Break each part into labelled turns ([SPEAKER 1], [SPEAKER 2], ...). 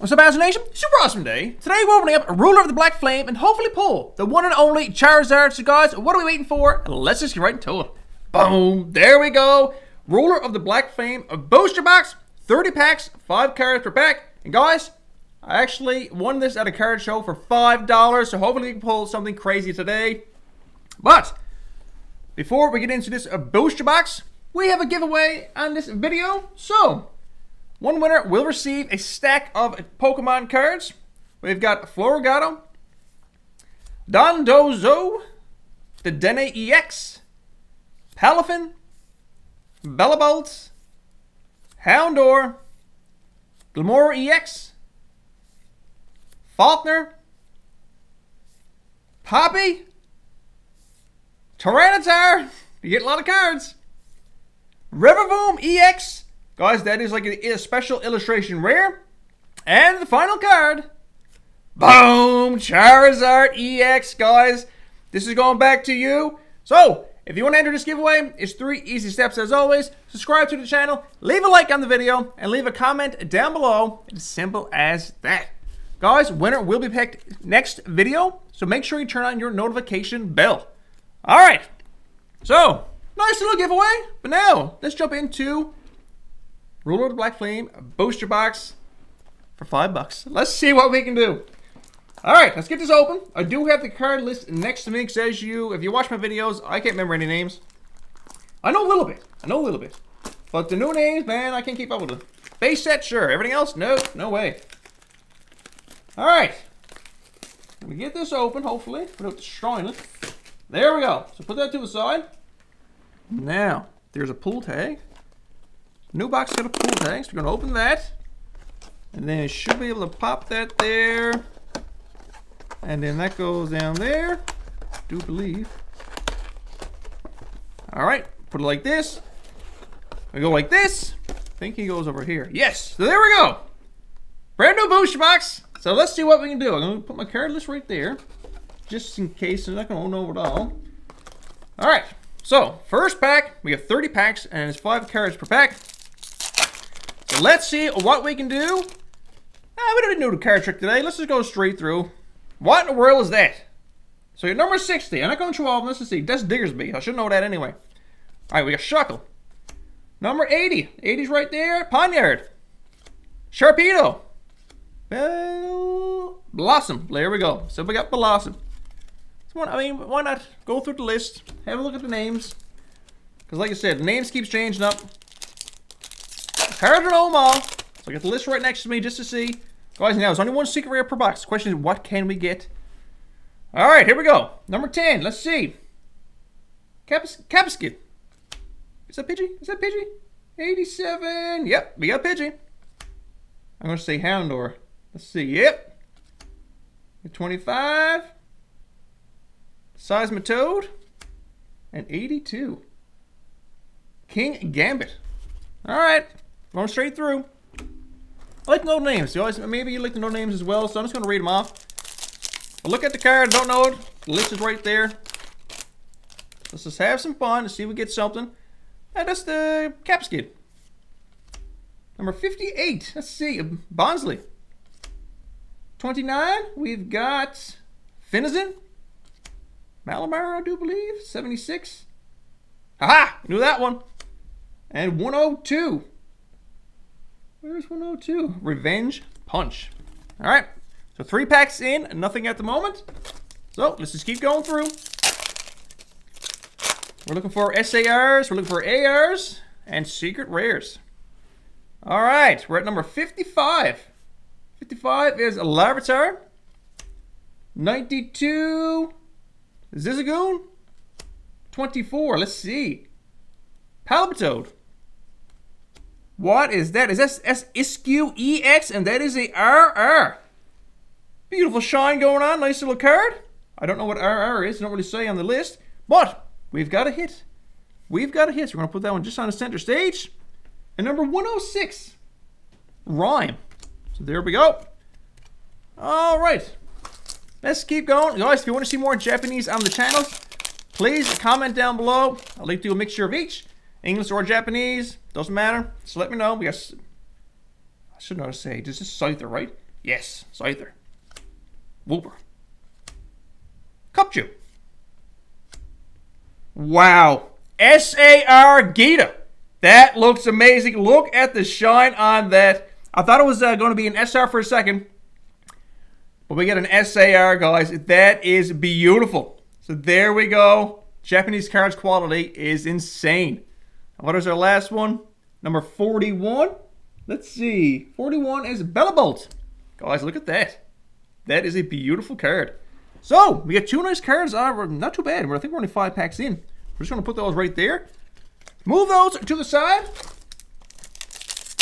[SPEAKER 1] What's up, Bazel Nation? Super awesome day. Today we're opening up Ruler of the Black Flame and hopefully pull the one and only Charizard. So guys, what are we waiting for? Let's just get right into it. Boom, there we go. Ruler of the Black Flame, a booster box, 30 packs, 5 cards per pack. And guys, I actually won this at a card show for $5, so hopefully we can pull something crazy today. But, before we get into this uh, booster box, we have a giveaway on this video. So, one winner will receive a stack of Pokemon cards. We've got Floragato, Dondozo, the Dene EX, Palafin, Bellibolt, Houndour, Glimmora EX, Faulkner, Poppy, Tyranitar. You get a lot of cards. Revavroom EX, Guys, that is like a, special illustration rare. And the final card. Boom! Charizard EX, guys. This is going back to you. So, if you want to enter this giveaway, it's three easy steps as always. Subscribe to the channel, leave a like on the video, and leave a comment down below. It's simple as that. Guys, winner will be picked next video, so make sure you turn on your notification bell. All right. So, nice little giveaway. But now, let's jump into Ruler of the Black Flame, booster box for five bucks. Let's see what we can do. All right, let's get this open. I do have the card list next to me because as you, if you watch my videos, I can't remember any names. I know a little bit. I know a little bit. But the new names, man, I can't keep up with them. Base set, sure. Everything else, no, no way. All right. Let me get this open, hopefully, without destroying it. There we go. So put that to the side. Now, there's a pull tag. New box got a tag, so we're gonna open that. And then it should be able to pop that there. And then that goes down there. Do believe. All right, put it like this. I go like this. I think he goes over here. Yes, so there we go. Brand new booster box. So let's see what we can do. I'm gonna put my card list right there. Just in case I'm not gonna know it all. All right, so first pack, we have 30 packs and it's five cards per pack. Let's see what we can do. Ah, we don't need to do the card trick today. Let's just go straight through. What in the world is that? So you're number 60. I'm not going of them. Let's just see. That's Diggersby. I should know that anyway. All right, we got Shuckle. Number 80. 80's right there. Pawniard. Sharpedo. Bell Blossom. There we go. So we got Blossom. So I mean, why not go through the list, have a look at the names. Because like I said, the names keeps changing up. All. So I got the list right next to me just to see. Guys, now there's only one secret rare per box. The question is, what can we get? All right, here we go. Number 10. Let's see. Capsakid. Is that Pidgey? Is that Pidgey? 87. Yep, we got Pidgey. I'm going to say Houndour. Let's see. Yep. 25. Seismitoad. And 82. Kingambit. All right. Going straight through. I like to know names. You always, maybe you like to know names as well, so I'm just going to read them off. But look at the card. Don't know it. The list is right there. Let's just have some fun to see if we get something. And that's the Capsakid. Number 58. Let's see. Bonsly. 29. We've got Finizen. Malamar, I do believe. 76. Haha! Knew that one. And 102. Where's 102? Revenge Punch. All right. So three packs in, nothing at the moment. So let's just keep going through. We're looking for SARs, we're looking for ARs, and secret rares. All right, we're at number 55. 55 is a Larvitar. 92, Zigzagoon. 24, let's see. Palpitoad. What is that? Is that S Iskew EX and that is a RR. Beautiful shine going on. Nice little card. I don't know what RR is. don't really say on the list. But we've got a hit. We've got a hit. So we're going to put that one just on the center stage. And number 106, Ryme. So there we go. All right. Let's keep going. Guys, if you want to see more Japanese on the channel, please comment down below. I'd like to a mixture of each. English or Japanese, doesn't matter. Just let me know. We got, I should know how to say, this Scyther, right? Yes, Scyther. Wooper. Cupchew. Wow. SAR Geeta. That looks amazing. Look at the shine on that. I thought it was uh, going to be an SR for a second. But we get an SAR, guys. That is beautiful. So there we go. Japanese cards quality is insane. What is our last one? Number 41. Let's see. 41 is Bellibolt. Guys, look at that. That is a beautiful card. So, we got two nice cards. Uh, not too bad. I think we're only five packs in. We're just going to put those right there. Move those to the side.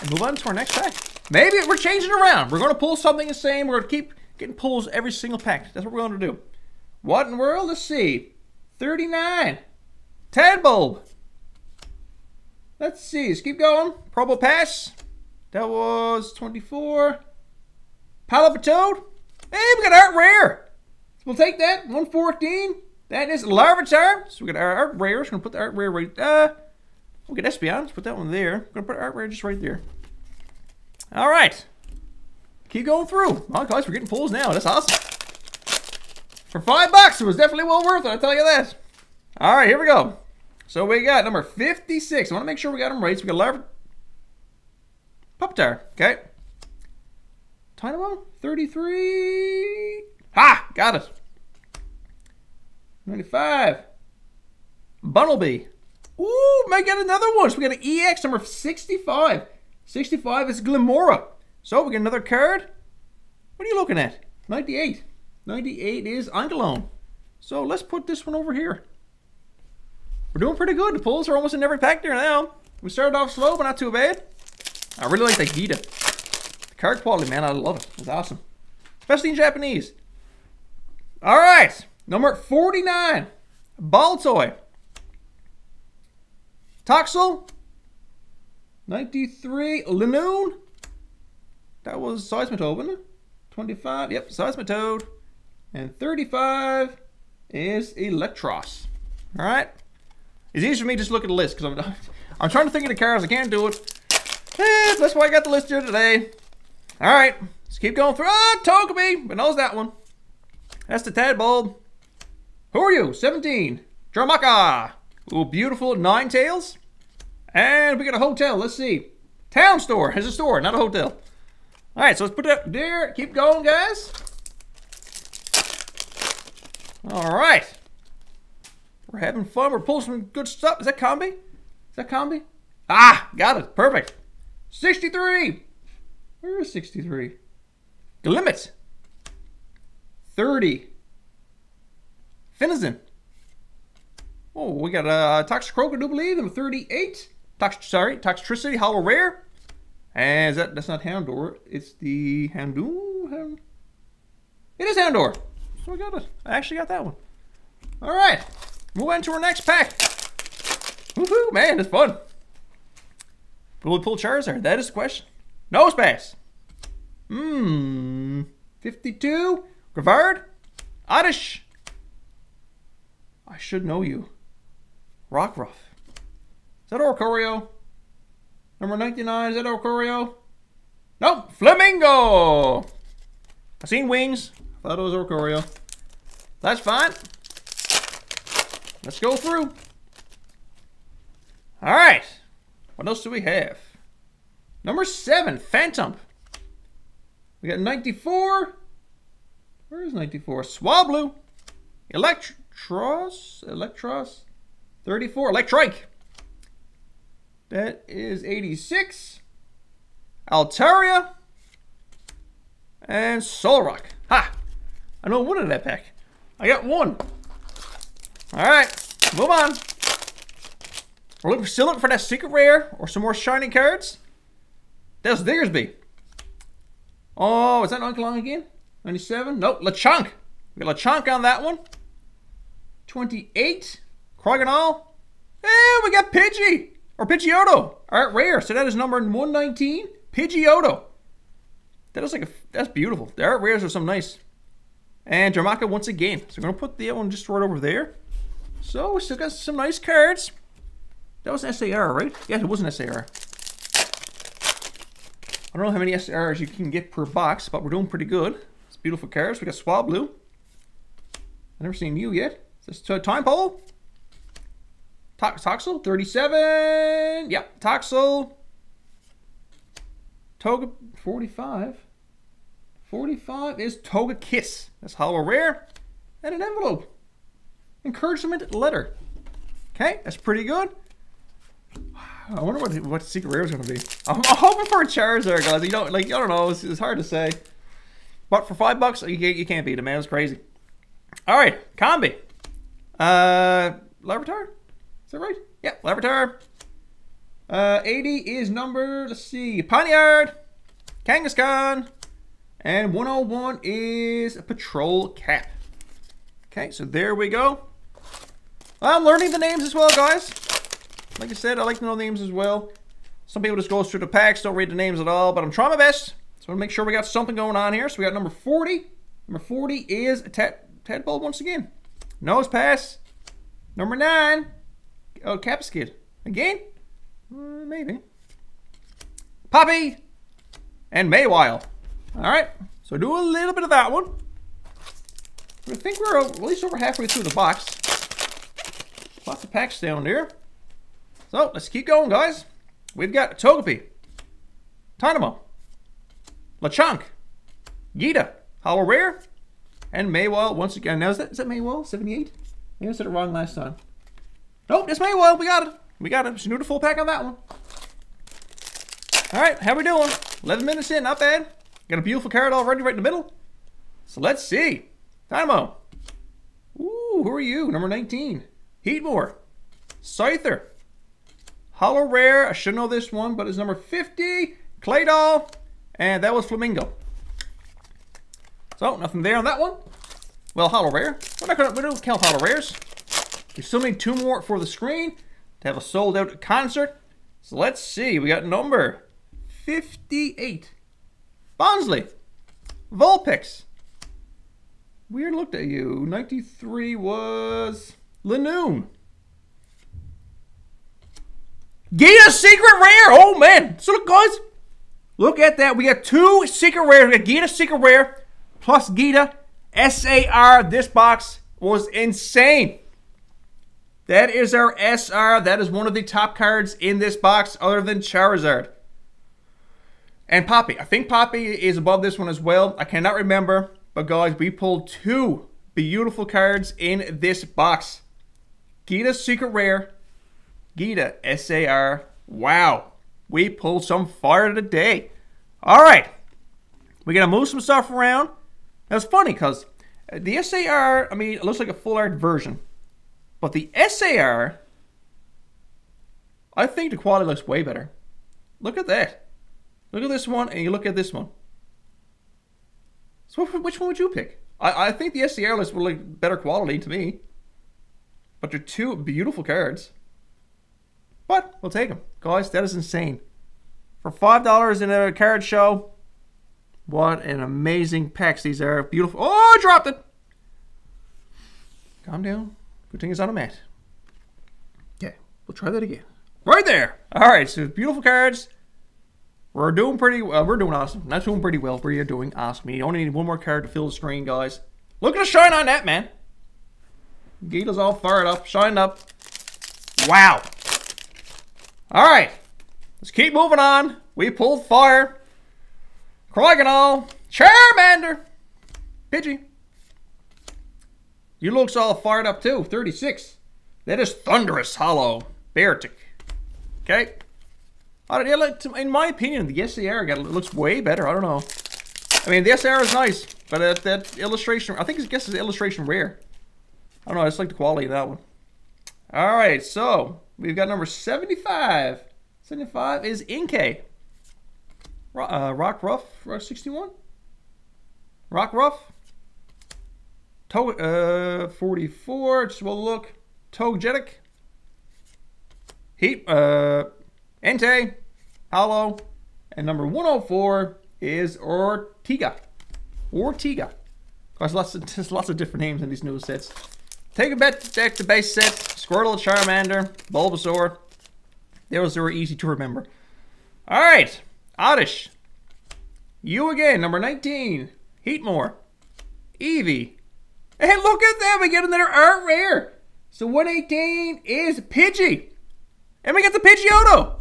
[SPEAKER 1] And move on to our next pack. Maybe we're changing around. We're going to pull something the same. We're going to keep getting pulls every single pack. That's what we're going to do. What in the world? Let's see. 39. Tadbulb. Let's see. Let's keep going. Probopass. That was 24. Palpitoad. Hey, we got Art Rare. We'll take that. 114. That is Larvitar. So we got our Art Rare. We're going to put the Art Rare right. Uh, we'll get Espeon. Let's put that one there. We're going to put Art Rare just right there. All right. Keep going through. Oh, guys, we're getting pulls now. That's awesome. For five bucks, it was definitely well worth it, I'll tell you that. All right, here we go. So we got number 56. I want to make sure we got them right. So we got Larva... Pupitar. Okay. Tynamo, 33. Ha! Got it. 95. Bunnelby. Ooh, might get another one. So we got an EX number 65. 65 is Glimmora. So we get another card. What are you looking at? 98. 98 is Angelone. So let's put this one over here. We're doing pretty good. The pulls are almost in every pack there now. We started off slow, but not too bad. I really like the Geeta. The card quality, man, I love it. It's awesome. Especially in Japanese. All right. Number 49. Baltoy. Toxel. 93. Linoone. That was Seismitoad, wasn't it? 25. Yep, Seismitoad. And 35 is Eelektross. All right. It's easy for me to just look at the list because I'm, I'm trying to think of the cars. I can't do it. Eh, that's why I got the list here today. All right. Let's keep going through. Ah, Togepi. But knows that one. That's the Tadbulb. Who are you? 17. Dramaka. Ooh, beautiful Ninetales. And we got a hotel. Let's see. Town store. It's a store, not a hotel. All right, so let's put that there. Keep going, guys. All right. We're having fun. We're pulling some good stuff. Is that Combee? Is that Combee? Ah, got it. Perfect. 63. Where is 63? The Limit. 30. Finizen. Oh, we got a uh, Toxicroak, I do believe, number 38. Tox sorry, Toxtricity, Holo Rare. And that, that's not Houndour. It's the Houndour? It is Houndour. So I got it. I actually got that one. All right. Move on to our next pack. Woohoo, man, it's fun. Will we pull Charizard? That is the question. Nosepass. Mmm. 52. Greavard. Oddish. I should know you. Rockruff. Is that Oricorio? Number 99, is that Oricorio? Nope, Flamigo! I seen wings. I thought it was Oricorio. That's fine. Let's go through. All right. What else do we have? Number seven, Phantump. We got 94. Where is 94? Swablu. Electros. Electros. 34. Electrike. That is 86. Altaria. And Solrock. Ha! I know one of that pack. I got one. All right, move on. We're still looking for that secret rare or some more shiny cards. That's Diggersby. Oh, is that Uncle Long again? 97? Nope, Lechonk. We got Lechonk on that one. 28. Croagunk. And we got Pidgey. Or Pidgeotto. Art rare. So that is number 119. Pidgeotto. That is like a, that's beautiful. The art rares are some nice. And Dramaka once again. So we're going to put the other one just right over there. So we still got some nice cards. That was an SAR, right? Yeah, it was an SAR. I don't know how many SARs you can get per box, but we're doing pretty good. It's beautiful cards. We got Swablu. I've never seen you yet. Is this Time Pole? Toxel, 37. Yep, Toxel. Toga, 45. 45 is Togekiss. That's Holo Rare. And an envelope. Encouragement letter. Okay, that's pretty good. I wonder what what secret rare is going to be. I'm, I'm, hoping for a Charizard, guys. You don't like. I don't know. It's, it's hard to say. But for five bucks, you can't, you can't beat it, man. It's crazy. All right, Combee. Uh, Larvitar. Is that right? Yeah, Larvitar. Uh, 80 is number. Let's see, Pawniard, Kangaskhan, and 101 is a Patrol Cap. Okay, so there we go. I'm learning the names as well, guys. Like I said, I like to know the names as well. Some people just go through the packs, don't read the names at all, but I'm trying my best. So I want to make sure we got something going on here. So we got number 40. Number 40 is Tad Tadpole once again. Nose pass. Number 9. Oh, Capsakid. Again? Uh, maybe. Poppy. And Mawile. Alright. So do a little bit of that one. I think we're at least over halfway through the box. Lots of packs down there. So let's keep going, guys. We've got Togepi, Tynamo, Lechonk, Geeta, Holo Rare, and Mawile once again. Now, is that, is that Mawile? 78? Maybe I said it wrong last time. Nope, it's Mawile. We got it. We got it. Just new to full pack on that one. All right, how we doing? 11 minutes in, not bad. Got a beautiful card already right in the middle. So let's see. Tynamo. Ooh, who are you? Number 19. Heatmor. Scyther. Holo Rare, I should know this one, but it's number 50. Claydol, and that was Flamigo. So, nothing there on that one. Well, Holo Rare. We're not gonna, we don't count Holo Rares. We still need two more for the screen to have a sold out concert. So let's see, we got number 58. Bonsly. Vulpix. Weird looked at you. 93 was Linoone. Geeta Secret Rare. Oh, man. So, look, guys. Look at that. We got two Secret Rares. We got Geeta Secret Rare plus Geeta SAR. This box was insane. That is our SR. That is one of the top cards in this box other than Charizard. And Poppy. I think Poppy is above this one as well. I cannot remember. But guys, we pulled two beautiful cards in this box. Geeta Secret Rare Geeta SAR. Wow. We pulled some fire today. All right. We're going to move some stuff around. That's funny because the SAR, I mean, it looks like a full art version. But the SAR, I think the quality looks way better. Look at that. Look at this one and you look at this one. So which one would you pick? I, I think the SAR looks like better quality to me. But they're two beautiful cards. But we'll take them. Guys, that is insane. For $5 in a card show, what an amazing packs these are. Beautiful. Oh, I dropped it. Calm down. Good thing it's on a mat. Okay, we'll try that again. Right there. All right, so beautiful cards. We're doing pretty well. We're doing awesome. Not doing pretty well. We're doing awesome. We only need one more card to fill the screen, guys. Look at the shine on that, man. Geeta's all fired up, shined up. Wow. All right, let's keep moving on. We pulled fire. Croagall, Charmander, Pidgey. You looks all fired up too. 36. That is Thunderous Hollow. Beartic. Okay. I don't, yeah, In my opinion, the SAR got, looks way better. I don't know. I mean, the SAR is nice, but that, that illustration, I think I guess it's illustration rare. I don't know. I just like the quality of that one. All right, so We've got number 75. 75 is Inkay. Uh, Rockruff, Rock 61. Rockruff. To uh, 44, just will look. Togetic. Heat, uh, Entei. Hollow. And number 104 is Ortega. Ortega. There's lots of, there's lots of different names in these new sets. Take a bet to deck the base set. Squirtle, Charmander, Bulbasaur. Those were easy to remember. All right, Oddish. You again, number 19. Heatmor. Eevee. And look at that, we get another art rare. So 118 is Pidgey. And we get the Pidgeotto.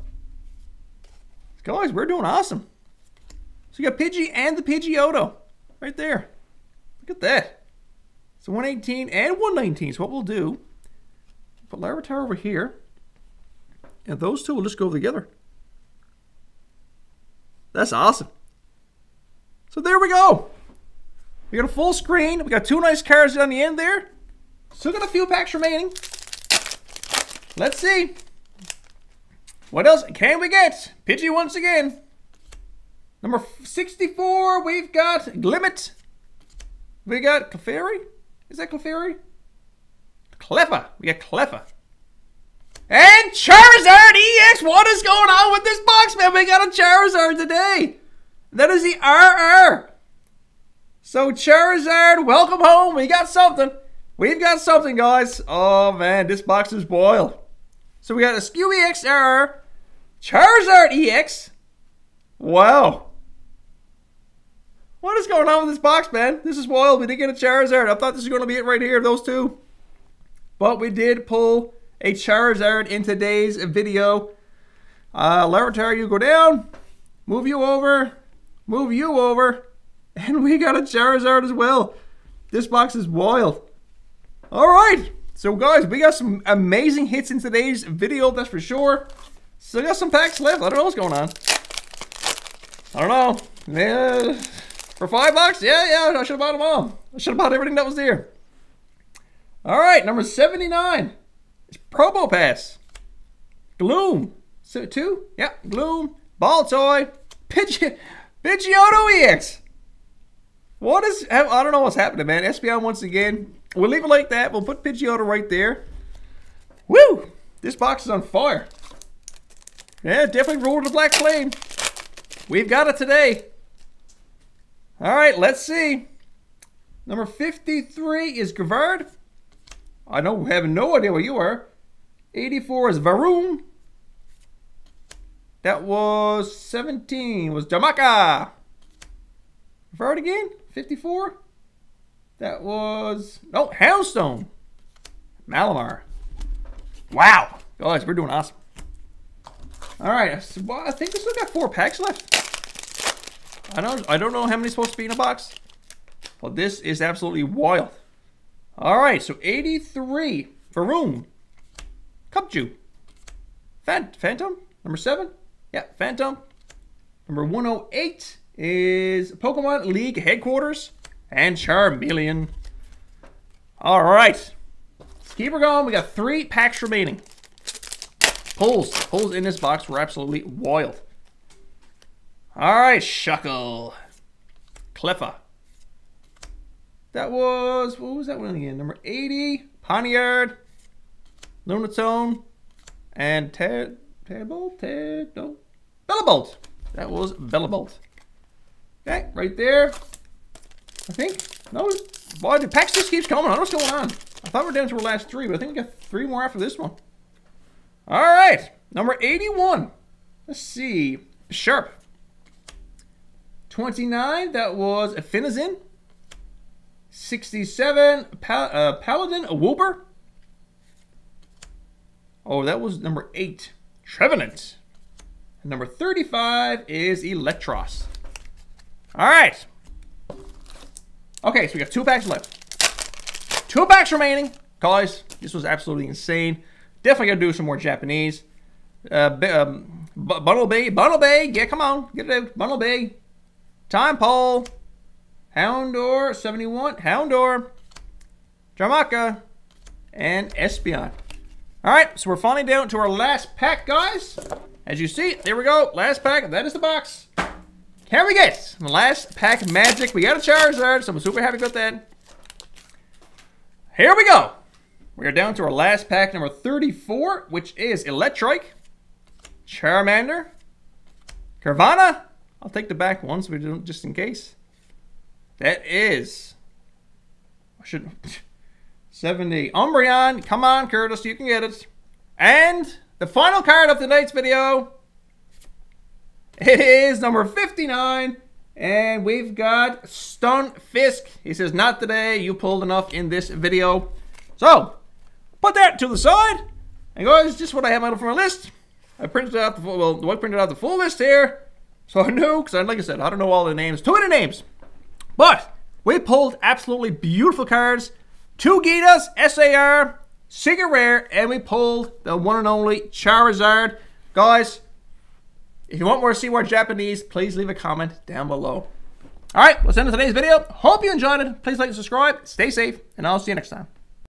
[SPEAKER 1] Guys, we're doing awesome. So you got Pidgey and the Pidgeotto. Right there. Look at that. So 118 and 119. So what we'll do, put Larvitar over here. And those two will just go together. That's awesome. So there we go. We got a full screen. We got two nice cards on the end there. Still got a few packs remaining. Let's see. What else can we get? Pidgey once again. Number 64, we've got Glimmet. We got Clefairy. Is that Clefairy? Cleffa. We got Cleffa. And Charizard EX! What is going on with this box, man? We got a Charizard today. That is the RR. So Charizard, welcome home. We got something. We've got something, guys. Oh, man, this box is boiled. So we got a Skew EX RR, Charizard EX. Wow. What is going on with this box, man? This is wild. We did get a Charizard. I thought this was going to be it right here, those two. But we did pull a Charizard in today's video. Uh, Larvitar, you go down. Move you over. Move you over. And we got a Charizard as well. This box is wild. All right. So, guys, we got some amazing hits in today's video, that's for sure. Still got some packs left. I don't know what's going on. I don't know. Yeah. For five bucks? Yeah, yeah, I should have bought them all. I should have bought everything that was there. All right, number 79 is Probopass. Gloom. So two? Yeah, Gloom. Baltoy. Pidgey, Pidgeotto EX. What is, I don't know what's happening, man. Espeon once again. We'll leave it like that. We'll put Pidgeotto right there. Woo! This box is on fire. Yeah, definitely ruled the black flame. We've got it today. All right, let's see. Number 53 is Greavard. I don't have no idea what you are. 84 is Varoom. That was 17 was Jamaka. Greavard again? 54? That was, oh, Houndstone. Malamar. Wow. Guys, we're doing awesome. All right, well, I think we still got four packs left. I don't I don't know how many supposed to be in a box. But this is absolutely wild. Alright, so 83 for room. Phant Phantump, number 7. Yeah, Phantump. Number 108 is Pokemon League Headquarters and Charmeleon. Alright. Let's keep her going. We got three packs remaining. Pulls. Pulls in this box were absolutely wild. Alright, Shuckle. Cleffa. That was, what was that one again? Number 80, Pawniard, Lunatone, and Ted, Tedbolt, Ted, no, Bellibolt. That was Bellibolt. Okay, right there. I think, no, boy, the pack just keeps coming. I don't know what's going on. I thought we are down to our last three, but I think we got three more after this one. All right, number 81. Let's see, Sharp. 29, that was Affinizin. 67, Pal uh, Paladin, a Wooper. Oh, that was number 8, Trevenant. And number 35 is Eelektross. All right. Okay, so we got two packs left. Two packs remaining. Guys, this was absolutely insane. Definitely got to do some more Japanese. Uh, um, Bunnelby, Bunnel Bay, yeah, come on, get it out. Bunnelby, Time Pole. Houndour, 71. Houndour. Dramaka. And Espeon. Alright, so we're finally down to our last pack, guys. As you see, there we go. Last pack. That is the box. Can we get the last pack magic? We got a Charizard, so I'm super happy about that. Here we go. We are down to our last pack, number 34, which is Electrike, Charmander, Carvanha, I'll take the back ones, but just in case. That is. I should. 70. Umbreon. Come on, Curtis. You can get it. And the final card of tonight's video. It is number 59. And we've got Stunfisk. He says, not today. You pulled enough in this video. So, put that to the side. And guys, just what I have out for my list. I printed out the full, well, I printed out the full list here. So I knew, because like I said, I don't know all the names, too many names. But we pulled absolutely beautiful cards. Two Geetas, SAR, Secret Rare, and we pulled the one and only Charizard. Guys, if you want more more Japanese, please leave a comment down below. All right, let's end today's video. Hope you enjoyed it. Please like and subscribe. Stay safe, and I'll see you next time.